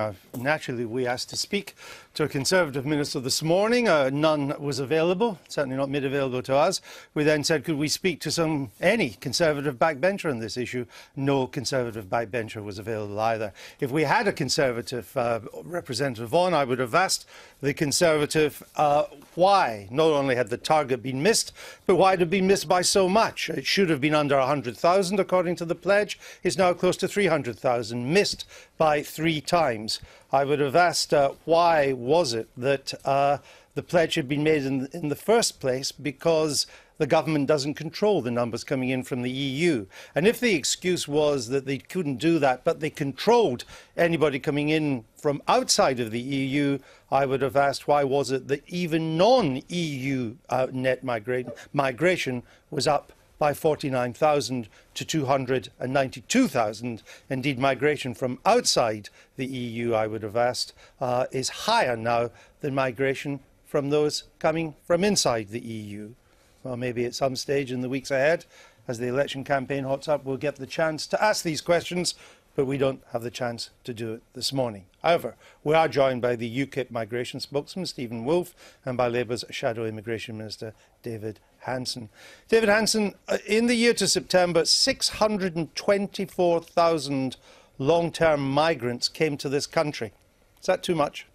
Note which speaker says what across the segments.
Speaker 1: Uh, naturally, we asked to speak to a Conservative minister this morning. Uh, none was available, certainly not made available to us. We then said, could we speak to some any Conservative backbencher on this issue? No Conservative backbencher was available either. If we had a Conservative uh, representative on, I would have asked the Conservative uh, why not only had the target been missed, but why it had been missed by so much. It should have been under 100,000 according to the pledge. It's now close to 300,000, missed by three times. I would have asked uh, why was it that uh, the pledge had been made in, in the first place because the government doesn't control the numbers coming in from the EU. And if the excuse was that they couldn't do that, but they controlled anybody coming in from outside of the EU, I would have asked why was it that even non-EU uh, net migra migration was up by 49,000 to 292,000. Indeed, migration from outside the EU, I would have asked, uh, is higher now than migration from those coming from inside the EU. Well, maybe at some stage in the weeks ahead, as the election campaign hots up, we'll get the chance to ask these questions, but we don't have the chance to do it this morning. However, we are joined by the UKIP migration spokesman, Steven Woolfe, and by Labour's Shadow Immigration Minister, David Hanson. David Hanson, uh, in the year to September, 624,000 long-term migrants came to this country. Is that too much?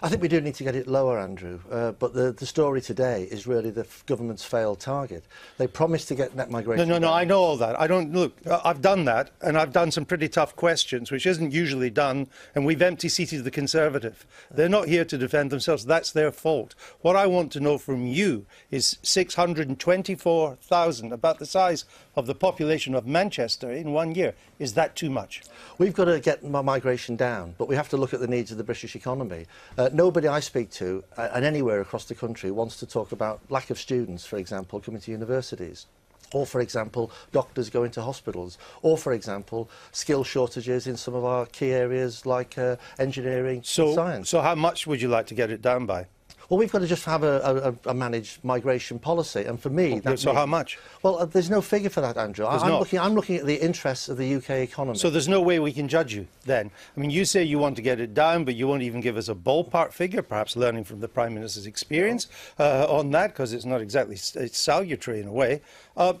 Speaker 2: I think we do need to get it lower, Andrew. Uh, but the, the story today is really the government's failed target. They promised to get net migration.
Speaker 1: No, no, no. I know all that. I don't look. I've done that, and I've done some pretty tough questions, which isn't usually done. And we've empty seated the Conservative. They're not here to defend themselves. That's their fault. What I want to know from you is 624,000, about the size of the population of Manchester in one year. Is that too much?
Speaker 2: We've got to get migration down, but we have to look at the needs of the British economy. Uh, nobody I speak to, uh, and anywhere across the country, wants to talk about lack of students, for example, coming to universities. Or, for example, doctors going to hospitals. Or, for example, skill shortages in some of our key areas like uh, engineering
Speaker 1: so,
Speaker 2: and science.
Speaker 1: So how much would you like to get it down by?
Speaker 2: Well, we've got to just have a, a, a managed migration policy, and for me,
Speaker 1: that so means, how much?
Speaker 2: Well, uh, there's no figure for that, Andrew.
Speaker 1: There's
Speaker 2: I'm
Speaker 1: not.
Speaker 2: looking. I'm looking at the interests of the UK economy.
Speaker 1: So there's no way we can judge you then. I mean, you say you want to get it down, but you won't even give us a ballpark figure. Perhaps learning from the Prime Minister's experience uh, on that, because it's not exactly it's salutary in a way. Uh,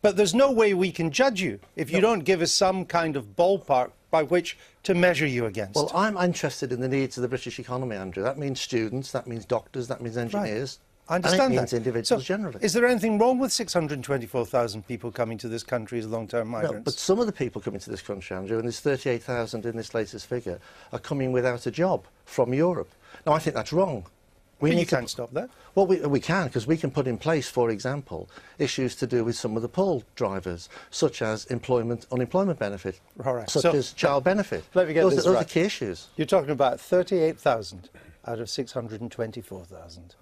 Speaker 1: but there's no way we can judge you if you no. don't give us some kind of ballpark by which to measure you against.
Speaker 2: Well, I'm interested in the needs of the British economy, Andrew. That means students, that means doctors, that means engineers.
Speaker 1: Right. I understand
Speaker 2: and it means
Speaker 1: that.
Speaker 2: individuals
Speaker 1: so
Speaker 2: generally.
Speaker 1: Is there anything wrong with 624,000 people coming to this country as long-term migrants?
Speaker 2: No, but some of the people coming to this country, Andrew, and there's 38,000 in this latest figure, are coming without a job from Europe. Now, I think that's wrong.
Speaker 1: We but you can't stop that.
Speaker 2: Well, we, we can, because we can put in place, for example, issues to do with some of the pull drivers, such as employment, unemployment benefit,
Speaker 1: right.
Speaker 2: such
Speaker 1: so,
Speaker 2: as child benefit.
Speaker 1: Let me get
Speaker 2: those,
Speaker 1: this
Speaker 2: those
Speaker 1: right.
Speaker 2: are key issues.
Speaker 1: You're talking about 38,000 out of 624,000.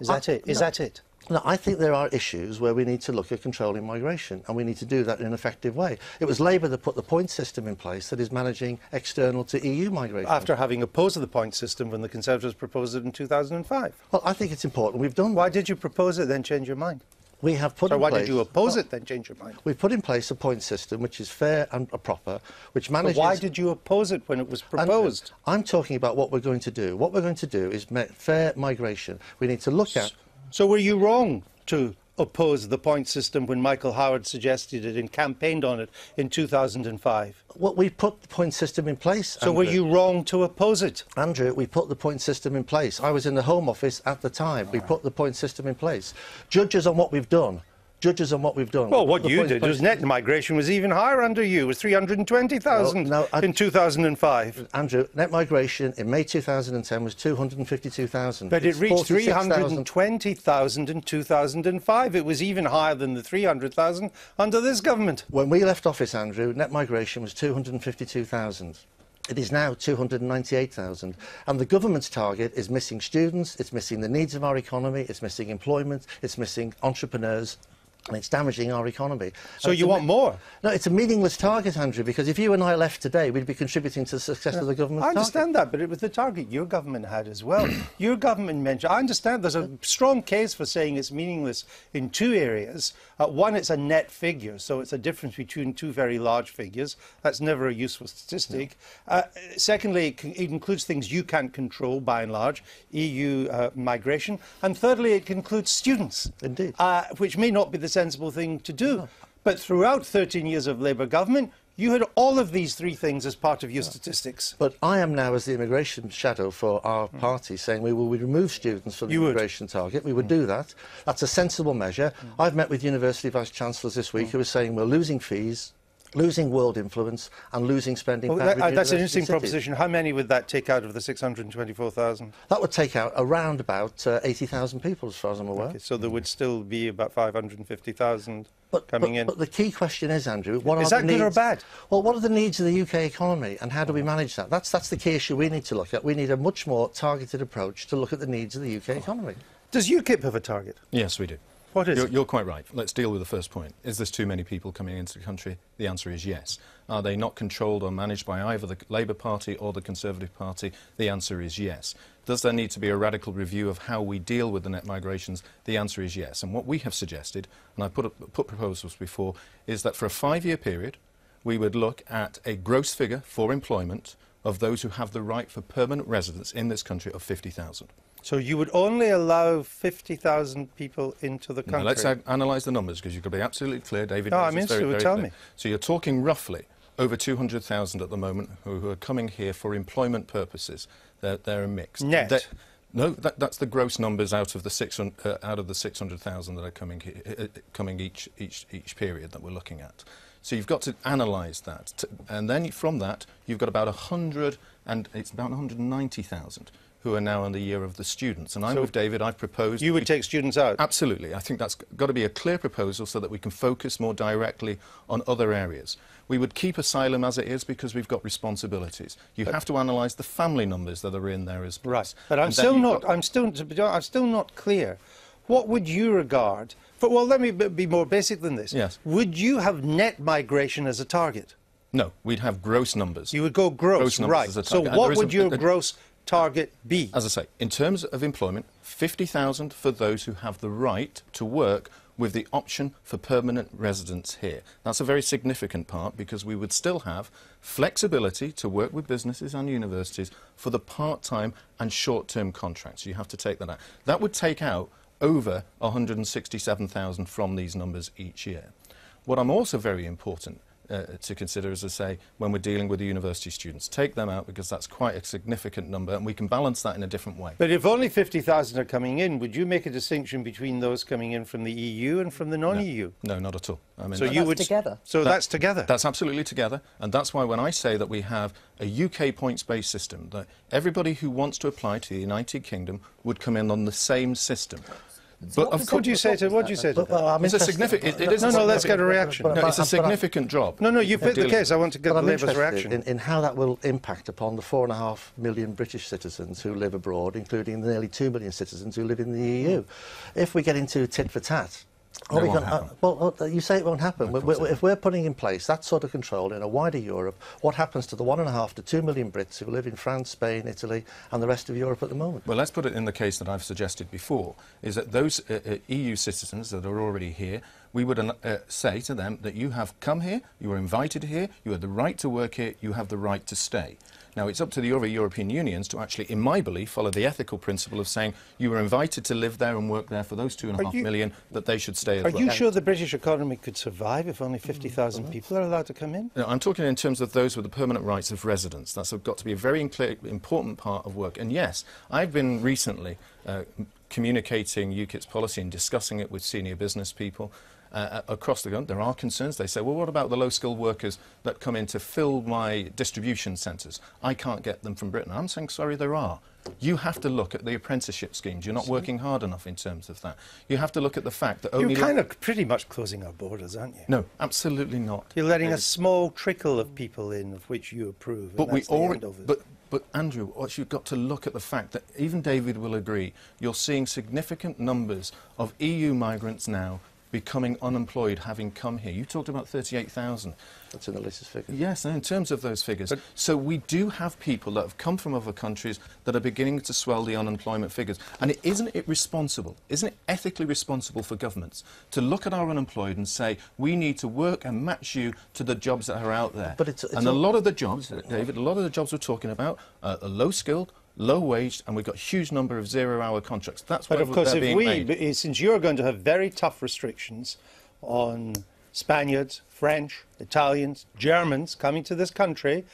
Speaker 1: Is ah, that I, it? Is no, that it?
Speaker 2: No, I think there are issues where we need to look at controlling migration, and we need to do that in an effective way. It was Labour that put the point system in place that is managing external to EU migration.
Speaker 1: After having opposed the point system when the Conservatives proposed it in 2005.
Speaker 2: Well, I think it's important. We've done.
Speaker 1: Why did you propose it then change your mind?
Speaker 2: We have put
Speaker 1: so
Speaker 2: in
Speaker 1: why
Speaker 2: place,
Speaker 1: did you oppose well, it then change your mind?
Speaker 2: We've put in place a point system which is fair and proper, which manages...
Speaker 1: But why did you oppose it when it was uh, proposed?
Speaker 2: And, I'm talking about what we're going to do. What we're going to do is fair migration. We need to look at...
Speaker 1: So were you wrong to oppose the point system when Michael Howard suggested it and campaigned on it in 2005?
Speaker 2: Well, we put the point system in place.
Speaker 1: So
Speaker 2: Andrew.
Speaker 1: were you wrong to oppose it?
Speaker 2: Andrew, we put the point system in place. I was in the Home Office at the time. We ah. put the point system in place. Judges on what we've done judges on what we've done.
Speaker 1: Well, what you did was net migration was even higher under you. It was 320,000 no, no, in 2005.
Speaker 2: Andrew, net migration in May 2010 was 252,000.
Speaker 1: But it reached 320,000 in 2005. It was even higher than the 300,000 under this government.
Speaker 2: When we left office, Andrew, net migration was 252,000. It is now 298,000. And the government's target is missing students, it's missing the needs of our economy, it's missing employment, it's missing entrepreneurs, and it's damaging our economy.
Speaker 1: So
Speaker 2: And
Speaker 1: you want more?
Speaker 2: No, it's a meaningless target, Andrew, because if you and I left today, we'd be contributing to the success of the government
Speaker 1: I understand that, but it was the target your government had as well. your government mentioned, I understand there's a strong case for saying it's meaningless in two areas. Uh, one, it's a net figure, so it's a difference between two very large figures. That's never a useful statistic. Uh, secondly, it, can, it includes things you can't control by and large, EU uh, migration. And thirdly, it includes students.
Speaker 2: Indeed.
Speaker 1: Uh, which may not be the sensible thing to do. Oh. But throughout 13 years of Labour government, you had all of these three things as part of your oh. statistics.
Speaker 2: But I am now, as the immigration shadow for our hmm. party, saying we will remove students from the
Speaker 1: You would.
Speaker 2: immigration target. We would hmm. do that. That's a sensible measure. Hmm. I've met with university vice chancellors this week who are saying we're losing fees, losing world influence, and losing spending
Speaker 1: Well,
Speaker 2: power.
Speaker 1: that, uh, that's an interesting
Speaker 2: cities.
Speaker 1: proposition. How many would that take out of the 624,000?
Speaker 2: That would take out around about uh, 80,000 people, as far as I'm aware.
Speaker 1: Okay, so there would still be about 550,000
Speaker 2: But,
Speaker 1: coming
Speaker 2: but,
Speaker 1: in.
Speaker 2: but the key question is, Andrew, what
Speaker 1: Is
Speaker 2: are
Speaker 1: that
Speaker 2: the
Speaker 1: good or bad?
Speaker 2: Well, what are the needs of the UK economy, and how do we manage that? That's that's the key issue we need to look at. We need a much more targeted approach to look at the needs of the UK economy.
Speaker 1: Does UKIP have a target?
Speaker 3: Yes, we do.
Speaker 1: What is
Speaker 3: You're, you're quite right. Let's deal with the first point. Is this too many people coming into the country? The answer is yes. Are they not controlled or managed by either the Labour Party or the Conservative Party? The answer is yes. Does there need to be a radical review of how we deal with the net migrations? The answer is yes. And what we have suggested, and I put, up, put proposals before, is that for a five-year period, we would look at a gross figure for employment of those who have the right for permanent residence in this country of 50,000.
Speaker 1: So you would only allow 50,000 people into the
Speaker 3: Now,
Speaker 1: country?
Speaker 3: let's analyse the numbers because got to be absolutely clear. David,
Speaker 1: No, I'm interested.
Speaker 3: very, very
Speaker 1: tell
Speaker 3: clear.
Speaker 1: me.
Speaker 3: So you're talking roughly over 200,000 at the moment who, are coming here for employment purposes. They're, they're a mix.
Speaker 1: Net?
Speaker 3: They- no, that, that's the gross numbers out of the 600, uh, out of the 600,000 that are coming he- uh, uh, coming each, each each period that we're looking at. So you've got to analyse that, and then from that you've got about 100 and it's about 190,000 who are now in the year of the students. And I'm
Speaker 1: So
Speaker 3: with David. I've proposed
Speaker 1: You would take students out?
Speaker 3: Absolutely. I think that's got to be a clear proposal so that we can focus more directly on other areas. We would keep asylum as it is because we've got responsibilities. You have to analyse the family numbers that are in there as well.
Speaker 1: Right, but I'm
Speaker 3: And
Speaker 1: still not. I'm still. to be honest, I'm still not clear. What would you regard? Well, let me be more basic than this.
Speaker 3: Yes.
Speaker 1: Would you have net migration as a target?
Speaker 3: No, we'd have gross numbers.
Speaker 1: You would go gross,
Speaker 3: Gross numbers
Speaker 1: right?
Speaker 3: as a
Speaker 1: So what would
Speaker 3: a-
Speaker 1: your
Speaker 3: a-
Speaker 1: gross target be?
Speaker 3: As I say, in terms of employment, 50,000 for those who have the right to work with the option for permanent residence here. That's a very significant part because we would still have flexibility to work with businesses and universities for the part-time and short-term contracts. You have to take that out. That would take out over 167,000 from these numbers each year. What I'm also very important uh, to consider, as I say, when we're dealing with the university students. Take them out because that's quite a significant number and we can balance that in a different way.
Speaker 1: But if only 50,000 are coming in, would you make a distinction between those coming in from the EU and from the non-EU?
Speaker 3: No, not at all. I mean,
Speaker 1: So
Speaker 3: that-
Speaker 1: you
Speaker 4: that's
Speaker 1: would
Speaker 4: together.
Speaker 1: So
Speaker 3: that-
Speaker 1: that's together.
Speaker 3: That's absolutely together, and that's why when I say that we have a UK points-based system, that everybody who wants to apply to the United Kingdom would come in on the same system. But of
Speaker 1: what do you say to what do you say to
Speaker 2: But,
Speaker 1: that?
Speaker 2: well, I'm
Speaker 3: It's a significant. It, it is
Speaker 1: No,
Speaker 3: a
Speaker 1: no, let's get a reaction.
Speaker 2: But-
Speaker 3: No, it's a
Speaker 2: but I-
Speaker 3: significant job.
Speaker 1: No, no, you fit the case. I want to get
Speaker 2: But
Speaker 1: the Labour's reaction.
Speaker 2: in, in how that will impact upon the four and a half million British citizens who live abroad, including the nearly two million citizens who live in the EU. If we get into tit for tat, are
Speaker 3: It
Speaker 2: we
Speaker 3: won't
Speaker 2: gonna- uh, well, uh, you say it won't happen.
Speaker 3: Of
Speaker 2: We-
Speaker 3: course
Speaker 2: we-
Speaker 3: it
Speaker 2: if we're putting in place that sort of control in a wider Europe, what happens to the one and a half to two million Brits who live in France, Spain, Italy, and the rest of Europe at the moment?
Speaker 3: Well, let's put it in the case that I've suggested before, is that those uh, uh, EU citizens that are already here, we would uh, say to them that you have come here, you are invited here, you have the right to work here, you have the right to stay. Now, it's up to the other European unions to actually, in my belief, follow the ethical principle of saying you were invited to live there and work there for those two and a
Speaker 1: Are
Speaker 3: half
Speaker 1: you-
Speaker 3: million, that they should stay as
Speaker 1: Are
Speaker 3: well.
Speaker 1: you sure the British economy could survive if only 50,000 people are allowed to come in?
Speaker 3: No, I'm talking in terms of those with the permanent rights of residence. That's got to be a very important part of work. And yes, I've been recently uh, communicating UKIP's policy and discussing it with senior business people. Uh, across the country, there are concerns. They say, well, what about the low-skilled workers that come in to fill my distribution centres? I can't get them from Britain. I'm saying, sorry, there are. You have to look at the apprenticeship schemes. You're not working hard enough in terms of that. You have to look at the fact that only...
Speaker 1: You're kind of pretty much closing our borders, aren't you?
Speaker 3: No, absolutely not.
Speaker 1: You're letting a small trickle of people in of which you approve.
Speaker 3: But we
Speaker 1: that's the
Speaker 3: already,
Speaker 1: end of it.
Speaker 3: but but Andrew, what you've got to look at the fact that even David will agree, you're seeing significant numbers of EU migrants now becoming unemployed having come here. You talked about 38,000.
Speaker 2: That's in the latest figure.
Speaker 3: Yes, in terms of those figures. so we do have people that have come from other countries that are beginning to swell the unemployment figures. And it, isn't it responsible, isn't it ethically responsible for governments to look at our unemployed and say, we need to work and match you to the jobs that are out there?
Speaker 2: But it's- it's
Speaker 3: and a lot of the jobs, David, a lot of the jobs we're talking about are low skilled, low waged, and we've got a huge number of zero hour contracts. That's
Speaker 1: But of course, if we,
Speaker 3: made.
Speaker 1: since you're going to have very tough restrictions on Spaniards, French, Italians, Germans coming to this country,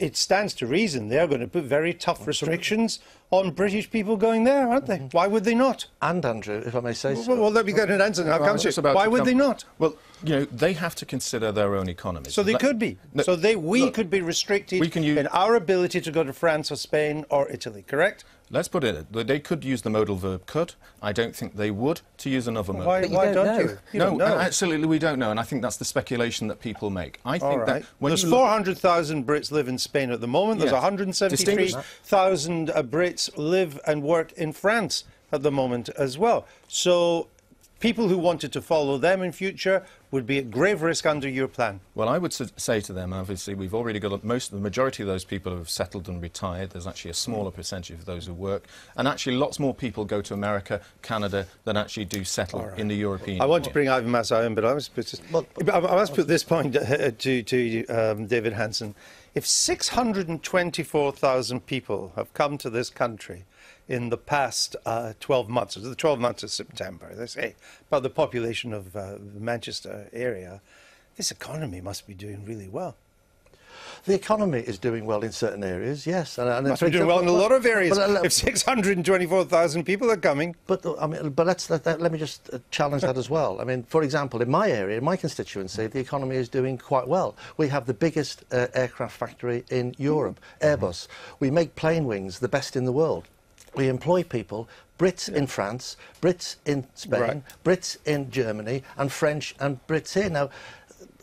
Speaker 1: it stands to reason they're going to put very tough restrictions on British people going there, aren't they? Mm-hmm. Why would they not?
Speaker 2: And Andrew, if I may say so.
Speaker 1: Well, well let me get an answer now.
Speaker 3: Well,
Speaker 1: Comes
Speaker 3: it's about
Speaker 1: Why would
Speaker 3: come-
Speaker 1: they not?
Speaker 3: Well, you know, they have to consider their own economies.
Speaker 1: So they
Speaker 3: That-
Speaker 1: could be.
Speaker 3: No,
Speaker 1: so they, we
Speaker 3: look,
Speaker 1: could be restricted
Speaker 3: we can use-
Speaker 1: in our ability to go to France or Spain or Italy, correct?
Speaker 3: Let's put it, they could use the modal verb could. I don't think they would to use another modal.
Speaker 1: Why, why
Speaker 4: don't
Speaker 1: don't,
Speaker 4: know.
Speaker 1: you? You
Speaker 3: no,
Speaker 1: don't know.
Speaker 3: absolutely we don't know, and I think that's the speculation that people make. I think
Speaker 1: right.
Speaker 3: that when
Speaker 1: There's 400,000 Brits live in Spain at the moment. There's
Speaker 3: Yes.
Speaker 1: 173,000 uh, Brits live and work in France at the moment as well. So people who wanted to follow them in future would be at grave risk under your plan.
Speaker 3: Well, I would say to them, obviously, we've already got a, most, the majority of those people have settled and retired. There's actually a smaller percentage of those who work, and actually, lots more people go to America, Canada, than actually do settle in the European.
Speaker 1: I want to bring Ivan Massow in, but I must put,
Speaker 2: Well-
Speaker 1: I I must put this point uh, to, to um, David Hanson. If 624,000 people have come to this country in the past uh, 12 months, the 12 months of September, they say, about the population of uh, the Manchester area, this economy must be doing really well.
Speaker 2: The economy is doing well in certain areas, yes. And, and
Speaker 1: Must
Speaker 2: for
Speaker 1: be doing well in a lot of areas.
Speaker 2: But, uh,
Speaker 1: if 624,000 people are coming,
Speaker 2: But uh, I mean, but let's let, let, let me just uh, challenge that as well. I mean, for example, in my area, in my constituency, the economy is doing quite well. We have the biggest uh, aircraft factory in Europe, Airbus. We make plane wings, the best in the world. We employ people, Brits in France, Brits in Spain,
Speaker 1: Right.
Speaker 2: Brits in Germany, and French and Brits here. Now,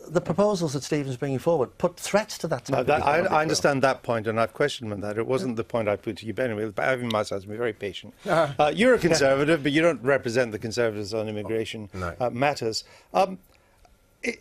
Speaker 2: the proposals that Steven's bringing forward put threats to that type
Speaker 1: No,
Speaker 2: of
Speaker 1: that, I, I
Speaker 2: growth.
Speaker 1: understand that point, and I've questioned on that. It wasn't the point I put to you, but anyway, but Ivan Massow has been very patient. Uh, you're a conservative, but you don't represent the conservatives on immigration
Speaker 5: No.
Speaker 1: uh, matters. Um, i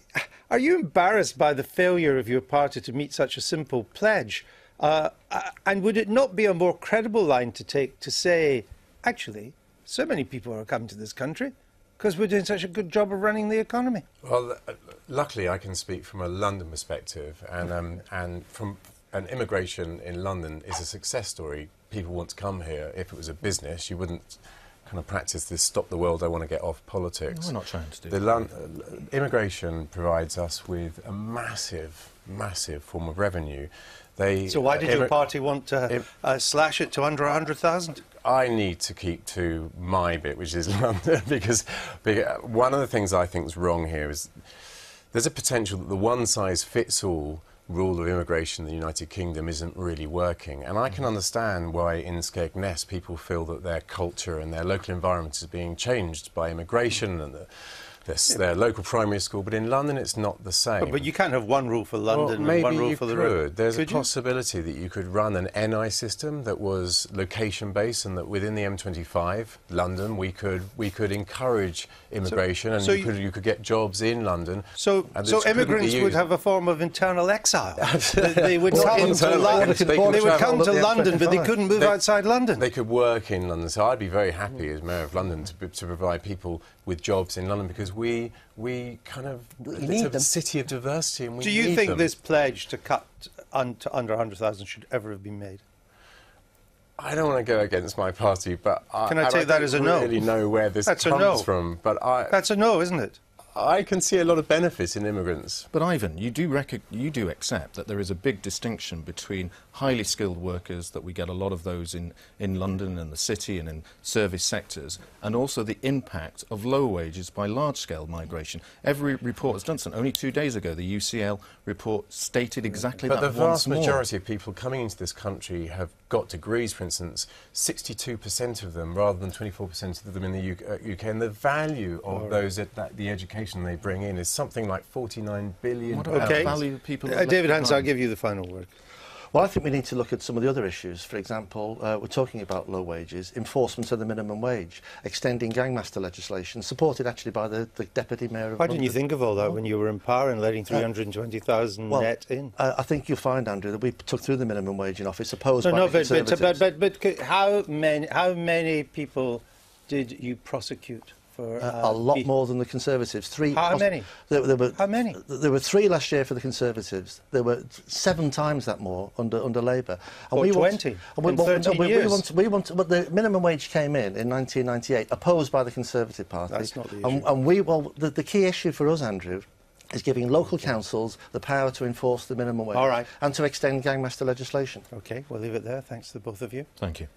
Speaker 1: are you embarrassed by the failure of your party to meet such a simple pledge? Uh, uh, and would it not be a more credible line to take to say, actually, so many people are coming to this country because we're doing such a good job of running the economy?
Speaker 5: Well, uh, luckily, I can speak from a London perspective, and um, and from an immigration in London is a success story. People want to come here. If it was a business, you wouldn't kind of practice this "stop the world, I want to get off" politics.
Speaker 3: We're not trying to do
Speaker 5: The
Speaker 3: that.
Speaker 5: Lon- uh, immigration provides us with a massive, massive form of revenue. They,
Speaker 1: So why did your party want to uh, slash it to under 100,000?
Speaker 5: I need to keep to my bit, which is London, because, because one of the things I think is wrong here is there's a potential that the one size fits all rule of immigration in the United Kingdom isn't really working. And I can understand why in Skegness people feel that their culture and their local environment is being changed by immigration and the, their, s- their local primary school, but in London it's not the oh, same.
Speaker 1: But, but you can't have one rule for London
Speaker 5: maybe
Speaker 1: and one rule
Speaker 5: you
Speaker 1: for the road.
Speaker 5: There's
Speaker 1: Could
Speaker 5: a
Speaker 1: you?
Speaker 5: possibility that you could run an NI system that was location based, and that within the M25, London, we could we could encourage immigration, and
Speaker 1: so
Speaker 5: you,
Speaker 1: you-
Speaker 5: could you could get jobs in London.
Speaker 1: So, so
Speaker 5: this
Speaker 1: immigrants would have a form of internal exile. they, would come to London.
Speaker 5: they
Speaker 1: They, would come to
Speaker 2: the
Speaker 1: London, but they couldn't move
Speaker 5: They-
Speaker 1: outside London.
Speaker 5: They could work in London, so I'd be very happy hmm. as mayor of London to, to provide people with jobs in London because we we kind of it's
Speaker 2: need
Speaker 5: a
Speaker 2: them.
Speaker 5: city of diversity, and we
Speaker 1: Do you
Speaker 5: need
Speaker 1: think
Speaker 5: them.
Speaker 1: this pledge to cut un, to under 100,000 should ever have been made?
Speaker 5: I don't want to go against my party, but I,
Speaker 1: Can I
Speaker 5: and
Speaker 1: take that
Speaker 5: don't
Speaker 1: as a no?
Speaker 5: Really know where this
Speaker 1: That's a
Speaker 5: comes
Speaker 1: no.
Speaker 5: from, but I
Speaker 1: That's a no, isn't it?
Speaker 5: I can see a lot of benefits in immigrants.
Speaker 3: But Ivan, you do you do accept that there is a big distinction between highly skilled workers that we get a lot of those in, in London and the city and in service sectors, and also the impact of low wages by large scale migration. Every report has done so. Only two days ago, the UCL report stated exactly
Speaker 5: But
Speaker 3: that
Speaker 5: the
Speaker 3: once
Speaker 5: vast
Speaker 3: more.
Speaker 5: majority of people coming into this country have got degrees, for instance, 62% of them rather than 24% of them in the UK. uh, UK. And the value of those, at that, the education they bring in is something like 49 billion.
Speaker 3: What about
Speaker 1: Okay.
Speaker 3: value people
Speaker 1: Uh, David Hans, I'll give you the final word.
Speaker 2: Well, I think we need to look at some of the other issues. For example, uh, we're talking about low wages, enforcement of the minimum wage, extending gangmaster legislation, supported actually by the, the Deputy Mayor of
Speaker 1: Why didn't you think of all that when you were in power and letting 320,000
Speaker 2: Well,
Speaker 1: net in?
Speaker 2: Uh, I think you'll find, Andrew, that we took through the minimum wage in office, opposed
Speaker 1: No,
Speaker 2: by
Speaker 1: no,
Speaker 2: the
Speaker 1: but, but, but, but, but how many how many people did you prosecute for?
Speaker 2: Uh,
Speaker 1: uh,
Speaker 2: a lot
Speaker 1: be-
Speaker 2: more than the Conservatives. Three.
Speaker 1: How many?
Speaker 2: There, there were,
Speaker 1: How many?
Speaker 2: There were three last year for the Conservatives. There were seven times that more under under Labour.
Speaker 1: Or 20
Speaker 2: and
Speaker 1: in
Speaker 2: well,
Speaker 1: 13
Speaker 2: we, we
Speaker 1: years.
Speaker 2: want, we want, but the minimum wage came in in 1998, opposed by the Conservative Party.
Speaker 1: That's not the
Speaker 2: And,
Speaker 1: issue.
Speaker 2: and we, well, the, the key issue for us, Andrew, is giving local councils the power to enforce the minimum wage
Speaker 1: All right.
Speaker 2: and to extend gangmaster legislation.
Speaker 1: Okay, we'll leave it there. Thanks to both of you.
Speaker 3: Thank you.